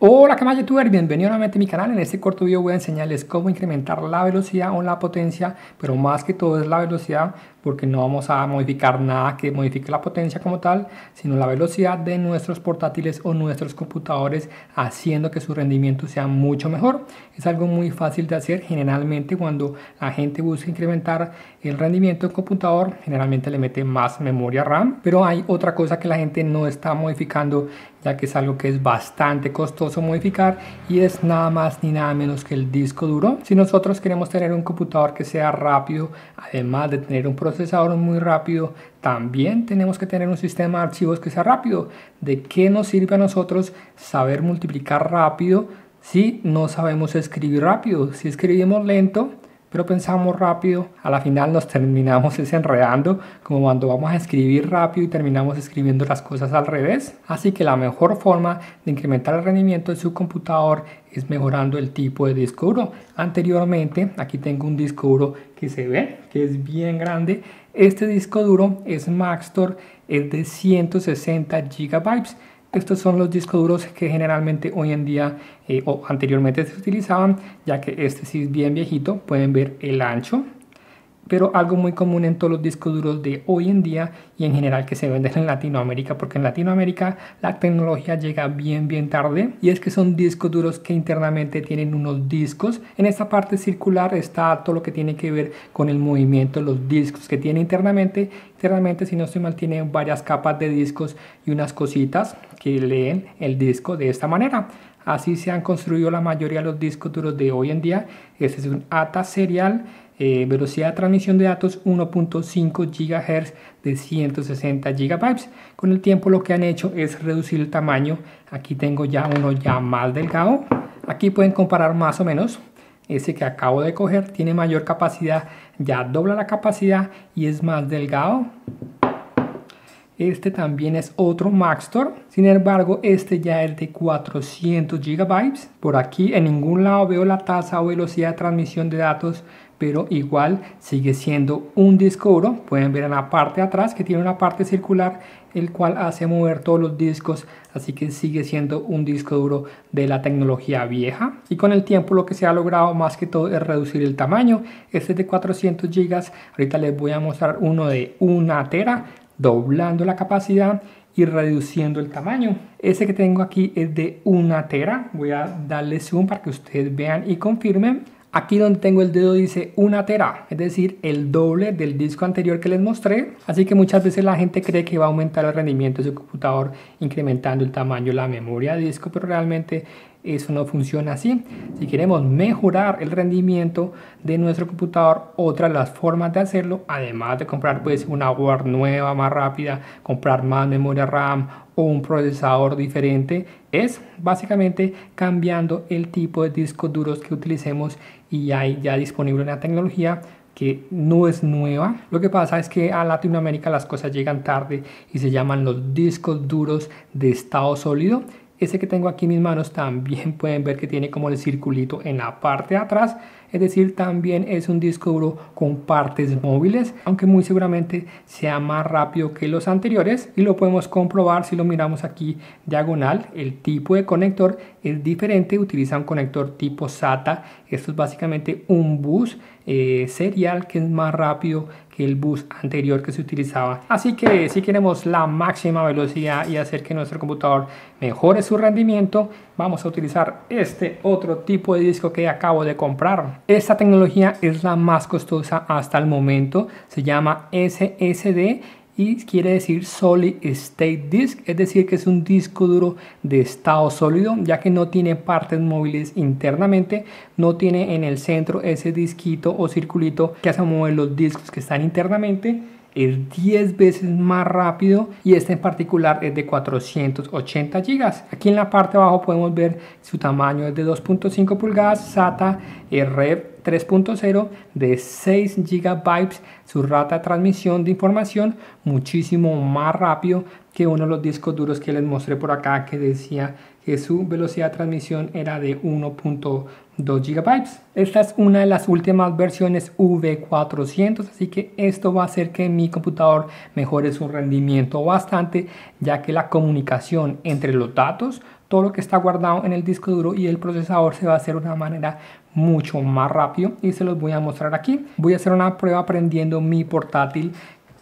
Hola ¿qué más youtuber, bienvenido nuevamente a mi canal. En este corto video voy a enseñarles cómo incrementar la velocidad o la potencia, pero más que todo es la velocidad porque no vamos a modificar nada que modifique la potencia como tal, sino la velocidad de nuestros portátiles o nuestros computadores haciendo que su rendimiento sea mucho mejor. Es algo muy fácil de hacer, generalmente cuando la gente busca incrementar el rendimiento del computador, generalmente le mete más memoria RAM, pero hay otra cosa que la gente no está modificando ya que es algo que es bastante costoso modificar y es nada más ni nada menos que el disco duro. Si nosotros queremos tener un computador que sea rápido, además de tener un procesador muy rápido, también tenemos que tener un sistema de archivos que sea rápido. ¿De qué nos sirve a nosotros saber multiplicar rápido si no sabemos escribir rápido? Si escribimos lento, pero pensamos rápido, a la final nos terminamos desenredando, como cuando vamos a escribir rápido y terminamos escribiendo las cosas al revés. Así que la mejor forma de incrementar el rendimiento de su computador es mejorando el tipo de disco duro. Anteriormente, aquí tengo un disco duro que se ve, que es bien grande. Este disco duro es Maxtor, es de 160 GB estos son los discos duros que generalmente hoy en día eh, o anteriormente se utilizaban, ya que este sí es bien viejito. Pueden ver el ancho, pero algo muy común en todos los discos duros de hoy en día y en general que se venden en Latinoamérica, porque en Latinoamérica la tecnología llega bien bien tarde y es que son discos duros que internamente tienen unos discos. En esta parte circular está todo lo que tiene que ver con el movimiento los discos que tiene internamente. Internamente, si no estoy mal, tiene varias capas de discos y unas cositas que leen el disco de esta manera. Así se han construido la mayoría de los discos duros de hoy en día. Este es un ATA serial eh, velocidad de transmisión de datos 1.5 GHz de 160 GB. Con el tiempo lo que han hecho es reducir el tamaño. Aquí tengo ya uno ya más delgado. Aquí pueden comparar más o menos. Ese que acabo de coger tiene mayor capacidad, ya dobla la capacidad y es más delgado. Este también es otro Maxtor. Sin embargo, este ya es de 400 GB. Por aquí en ningún lado veo la tasa o velocidad de transmisión de datos pero igual sigue siendo un disco duro. Pueden ver en la parte de atrás que tiene una parte circular, el cual hace mover todos los discos, así que sigue siendo un disco duro de la tecnología vieja. Y con el tiempo lo que se ha logrado más que todo es reducir el tamaño. Este es de 400 GB, ahorita les voy a mostrar uno de una tera, doblando la capacidad y reduciendo el tamaño. Ese que tengo aquí es de una tera, voy a darle zoom para que ustedes vean y confirmen. Aquí donde tengo el dedo dice una tera, es decir, el doble del disco anterior que les mostré. Así que muchas veces la gente cree que va a aumentar el rendimiento de su computador incrementando el tamaño de la memoria de disco, pero realmente eso no funciona así. Si queremos mejorar el rendimiento de nuestro computador, otra de las formas de hacerlo, además de comprar pues una board nueva, más rápida, comprar más memoria RAM o un procesador diferente, es básicamente cambiando el tipo de discos duros que utilicemos y hay ya disponible una tecnología que no es nueva. Lo que pasa es que a Latinoamérica las cosas llegan tarde y se llaman los discos duros de estado sólido ese que tengo aquí en mis manos también pueden ver que tiene como el circulito en la parte de atrás, es decir, también es un disco duro con partes móviles, aunque muy seguramente sea más rápido que los anteriores y lo podemos comprobar si lo miramos aquí diagonal. El tipo de conector es diferente, utiliza un conector tipo SATA, esto es básicamente un bus eh, serial que es más rápido el bus anterior que se utilizaba. Así que si queremos la máxima velocidad y hacer que nuestro computador mejore su rendimiento, vamos a utilizar este otro tipo de disco que acabo de comprar. Esta tecnología es la más costosa hasta el momento, se llama SSD y quiere decir Solid State Disk, es decir que es un disco duro de estado sólido, ya que no tiene partes móviles internamente, no tiene en el centro ese disquito o circulito que hace mover los discos que están internamente, es 10 veces más rápido y este en particular es de 480 GB. Aquí en la parte de abajo podemos ver su tamaño es de 2.5 pulgadas, SATA, REV 3.0 de 6 GB su rata de transmisión de información muchísimo más rápido que uno de los discos duros que les mostré por acá que decía que su velocidad de transmisión era de 1.2 GB. Esta es una de las últimas versiones V400, así que esto va a hacer que mi computador mejore su rendimiento bastante, ya que la comunicación entre los datos todo lo que está guardado en el disco duro y el procesador se va a hacer de una manera mucho más rápido y se los voy a mostrar aquí. Voy a hacer una prueba prendiendo mi portátil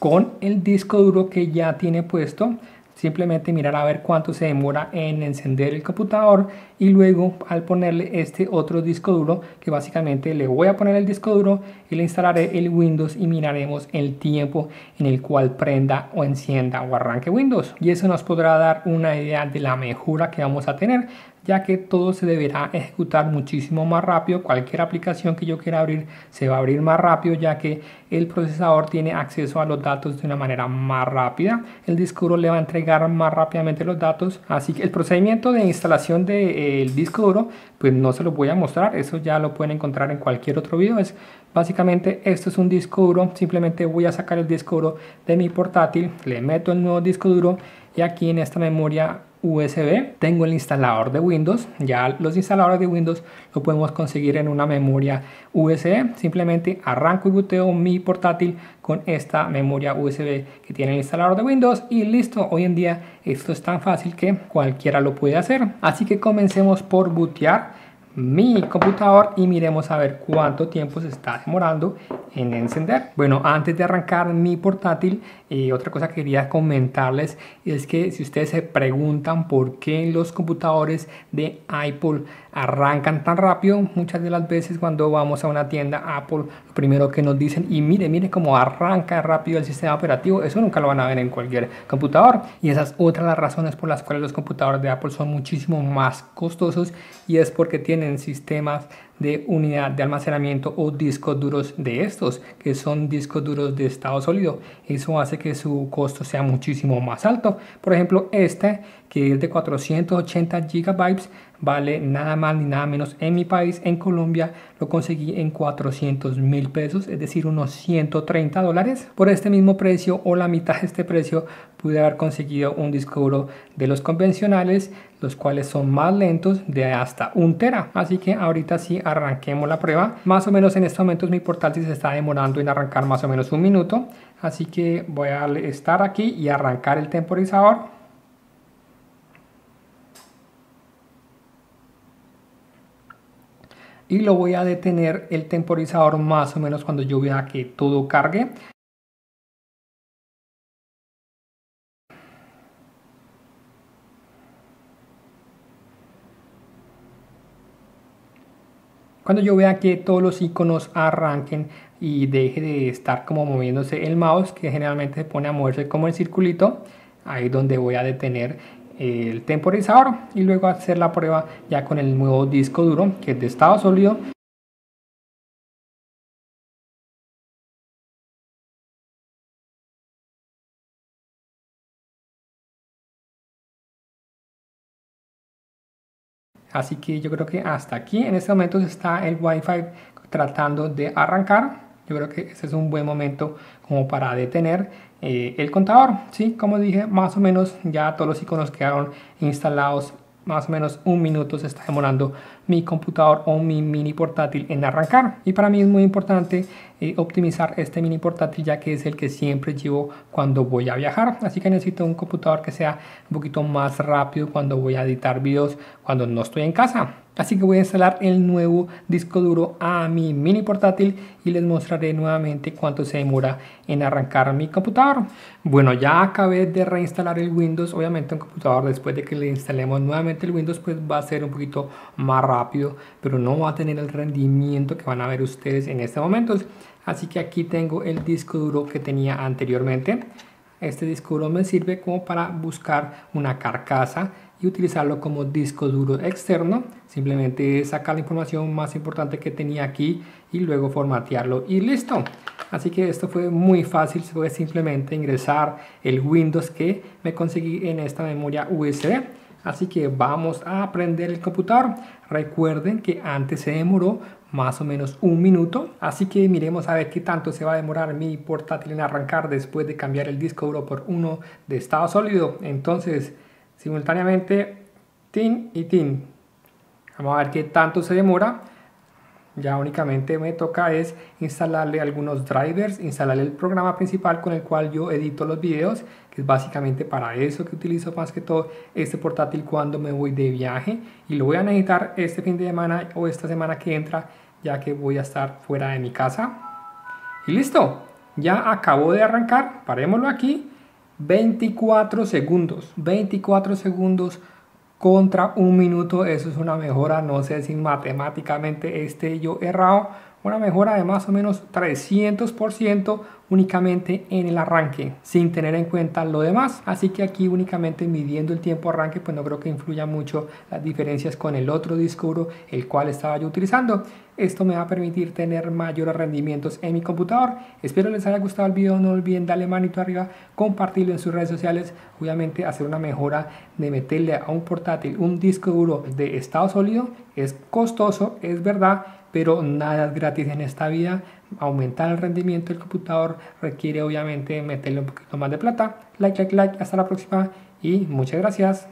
con el disco duro que ya tiene puesto simplemente mirar a ver cuánto se demora en encender el computador y luego al ponerle este otro disco duro que básicamente le voy a poner el disco duro y le instalaré el Windows y miraremos el tiempo en el cual prenda o encienda o arranque Windows y eso nos podrá dar una idea de la mejora que vamos a tener ya que todo se deberá ejecutar muchísimo más rápido. Cualquier aplicación que yo quiera abrir se va a abrir más rápido ya que el procesador tiene acceso a los datos de una manera más rápida. El disco duro le va a entregar más rápidamente los datos. Así que el procedimiento de instalación del disco duro pues no se lo voy a mostrar. Eso ya lo pueden encontrar en cualquier otro video. Es Básicamente esto es un disco duro, simplemente voy a sacar el disco duro de mi portátil, le meto el nuevo disco duro y aquí en esta memoria USB. Tengo el instalador de Windows. Ya los instaladores de Windows lo podemos conseguir en una memoria USB. Simplemente arranco y boteo mi portátil con esta memoria USB que tiene el instalador de Windows y listo. Hoy en día esto es tan fácil que cualquiera lo puede hacer. Así que comencemos por bootear mi computador y miremos a ver cuánto tiempo se está demorando en encender. Bueno, antes de arrancar mi portátil, eh, otra cosa que quería comentarles es que si ustedes se preguntan por qué los computadores de Apple arrancan tan rápido, muchas de las veces cuando vamos a una tienda Apple, lo primero que nos dicen, y mire, mire cómo arranca rápido el sistema operativo, eso nunca lo van a ver en cualquier computador. Y esas otras las razones por las cuales los computadores de Apple son muchísimo más costosos y es porque tienen sistemas de unidad de almacenamiento o discos duros de estos, que son discos duros de estado sólido. Eso hace que su costo sea muchísimo más alto. Por ejemplo, este, que es de 480 gigabytes, vale nada más ni nada menos en mi país, en Colombia, lo conseguí en 400 mil pesos, es decir, unos 130 dólares. Por este mismo precio o la mitad de este precio pude haber conseguido un disco duro de los convencionales, los cuales son más lentos de hasta un tera. Así que ahorita sí arranquemos la prueba. Más o menos en estos momentos mi portátil se está demorando en arrancar más o menos un minuto. Así que voy a estar aquí y arrancar el temporizador. y lo voy a detener el temporizador más o menos cuando yo vea que todo cargue. Cuando yo vea que todos los iconos arranquen y deje de estar como moviéndose el mouse, que generalmente se pone a moverse como el circulito, ahí es donde voy a detener el temporizador y luego hacer la prueba ya con el nuevo disco duro que es de estado sólido así que yo creo que hasta aquí en este momento está el wifi tratando de arrancar yo creo que ese es un buen momento como para detener eh, el contador. ¿sí? Como dije, más o menos ya todos los iconos quedaron instalados más o menos un minuto se está demorando mi computador o mi mini portátil en arrancar y para mí es muy importante eh, optimizar este mini portátil ya que es el que siempre llevo cuando voy a viajar así que necesito un computador que sea un poquito más rápido cuando voy a editar videos cuando no estoy en casa Así que voy a instalar el nuevo disco duro a mi mini portátil y les mostraré nuevamente cuánto se demora en arrancar mi computador. Bueno, ya acabé de reinstalar el Windows. Obviamente un computador después de que le instalemos nuevamente el Windows pues va a ser un poquito más rápido, pero no va a tener el rendimiento que van a ver ustedes en este momento. Así que aquí tengo el disco duro que tenía anteriormente. Este disco duro me sirve como para buscar una carcasa y utilizarlo como disco duro externo. Simplemente sacar la información más importante que tenía aquí y luego formatearlo y listo. Así que esto fue muy fácil, fue simplemente ingresar el Windows que me conseguí en esta memoria USB. Así que vamos a prender el computador. Recuerden que antes se demoró más o menos un minuto. Así que miremos a ver qué tanto se va a demorar mi portátil en arrancar después de cambiar el disco duro por uno de estado sólido. Entonces simultáneamente tin y tin. Vamos a ver qué tanto se demora. ya únicamente me toca es instalarle algunos drivers, instalarle el programa principal con el cual yo edito los videos, es básicamente para eso que utilizo más que todo este portátil cuando me voy de viaje. Y lo voy a necesitar este fin de semana o esta semana que entra ya que voy a estar fuera de mi casa. Y listo, ya acabó de arrancar, parémoslo aquí, 24 segundos, 24 segundos contra un minuto, eso es una mejora, no sé si matemáticamente esté yo errado, una mejora de más o menos 300% únicamente en el arranque, sin tener en cuenta lo demás. Así que aquí únicamente midiendo el tiempo arranque, pues no creo que influya mucho las diferencias con el otro disco duro, el cual estaba yo utilizando. Esto me va a permitir tener mayores rendimientos en mi computador. Espero les haya gustado el video, no olviden darle manito arriba, compartirlo en sus redes sociales, obviamente hacer una mejora de meterle a un portátil un disco duro de estado sólido es costoso, es verdad, pero nada es gratis en esta vida. Aumentar el rendimiento del computador requiere obviamente meterle un poquito más de plata. Like, like, like. Hasta la próxima y muchas gracias.